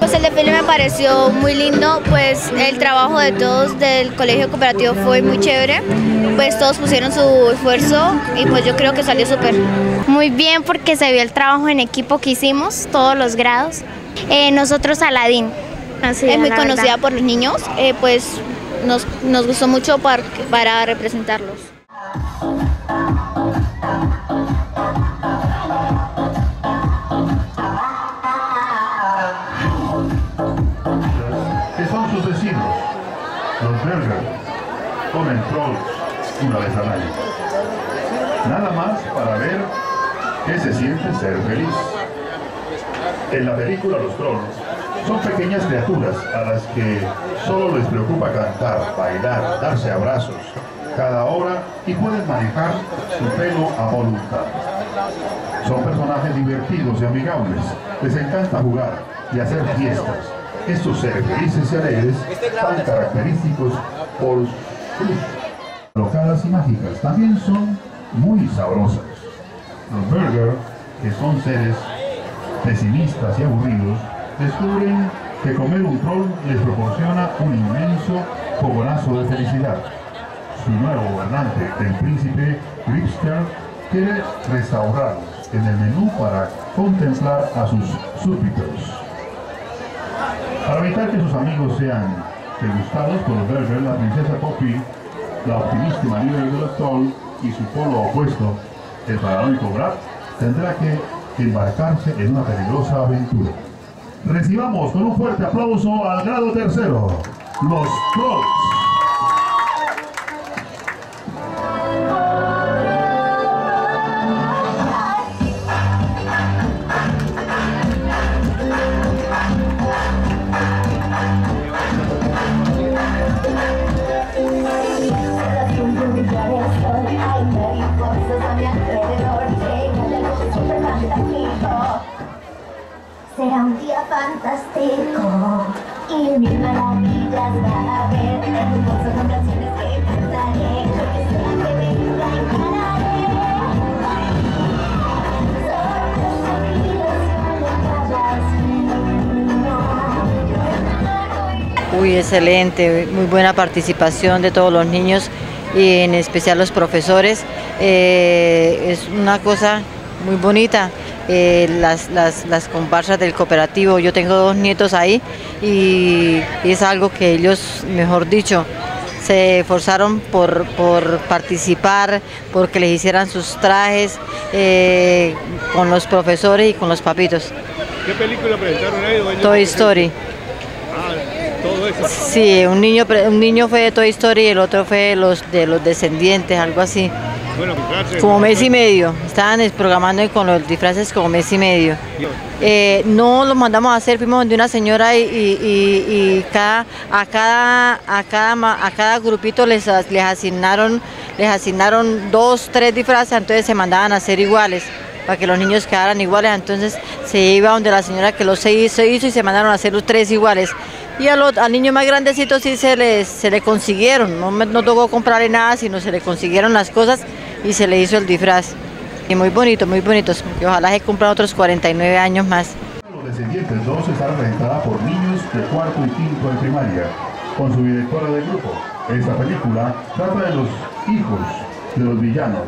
Pues el desfile me pareció muy lindo, pues el trabajo de todos del colegio cooperativo fue muy chévere, pues todos pusieron su esfuerzo y pues yo creo que salió súper. Muy bien porque se vio el trabajo en equipo que hicimos, todos los grados. Eh, nosotros Aladín. Así es muy conocida por los niños, eh, pues nos, nos, gustó mucho para, para representarlos. que son sus vecinos, los Berger, comen trolls una vez al año. Nada más para ver qué se siente ser feliz. En la película Los Trolls son pequeñas criaturas a las que solo les preocupa cantar, bailar, darse abrazos cada hora y pueden manejar su pelo a voluntad. Son personajes divertidos y amigables. Les encanta jugar y hacer fiestas. Estos seres felices y alegres tan característicos por sus locadas y mágicas. También son muy sabrosas. Los Burger, que son seres pesimistas y aburridos, descubren que comer un troll les proporciona un inmenso fogonazo de felicidad. Su nuevo gobernante, el príncipe Gripster, quiere restaurarlos en el menú para contemplar a sus súbditos. Para evitar que sus amigos sean degustados por los Berger, la princesa Poppy, la optimísima líder de los Troll y su polo opuesto, el paranoico Brad, tendrá que embarcarse en una peligrosa aventura. Recibamos con un fuerte aplauso al grado tercero, los Trolls. Fantástico. Y mil maravillas va a haber hermosas son canciones que cantaré. Que venga encararé sorpresas y Uy, excelente, muy buena participación de todos los niños y en especial los profesores. Eh, es una cosa muy bonita. Eh, las, las, las, comparsas del cooperativo. Yo tengo dos nietos ahí y, y, es algo que ellos, mejor dicho, se esforzaron por, por participar, porque les hicieran sus trajes eh, con los profesores y con los papitos. ¿Qué película presentaron ahí? Toy Story. Ah, todo eso. Sí, un niño, un niño fue de Toy Story y el otro fue los, de los descendientes, algo así. Como mes y medio, estaban programando con los disfraces como mes y medio. Eh, no lo mandamos a hacer, fuimos de una señora y, y, y cada, a, cada, a, cada, a cada grupito les, les, asignaron, les asignaron dos, tres disfraces, entonces se mandaban a hacer iguales para que los niños quedaran iguales, entonces se iba donde la señora que los se hizo, hizo y se mandaron a hacer los tres iguales. Y a los, al niño más grandecito sí se le se le consiguieron, no, me, no tocó comprarle nada, sino se le consiguieron las cosas y se le hizo el disfraz. Y muy bonito, muy bonitos. Y ojalá se cumplan otros 49 años más. Los descendientes 2 está representada por niños de cuarto y quinto de primaria, con su directora del grupo. Esta película trata de los hijos de los villanos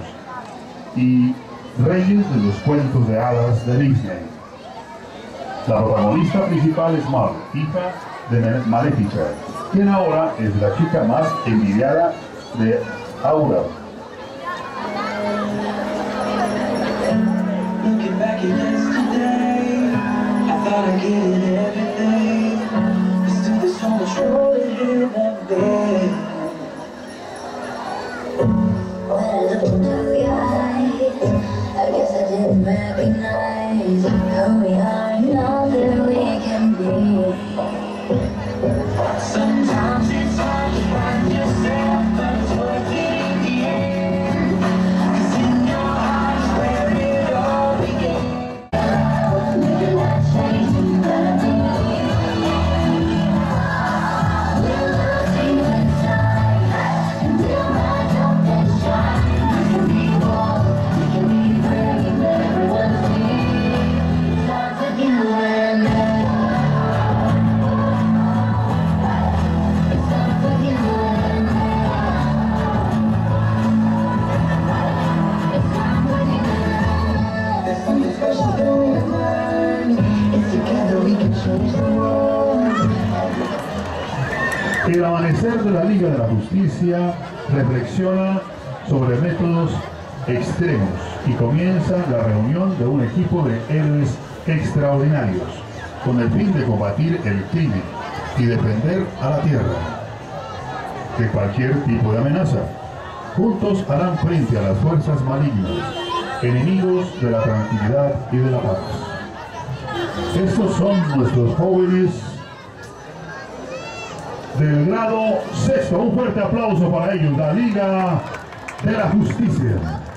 y reyes de los cuentos de hadas de Disney. La protagonista principal es Mark, hija de Maléfica, quien ahora es la chica más envidiada de Aura, recognize who we are and all that we can be. Ser de la Liga de la Justicia reflexiona sobre métodos extremos y comienza la reunión de un equipo de héroes extraordinarios con el fin de combatir el crimen y defender a la tierra de cualquier tipo de amenaza. Juntos harán frente a las fuerzas malignas, enemigos de la tranquilidad y de la paz. Estos son nuestros jóvenes del grado sexto. Un fuerte aplauso para ellos, la Liga de la Justicia.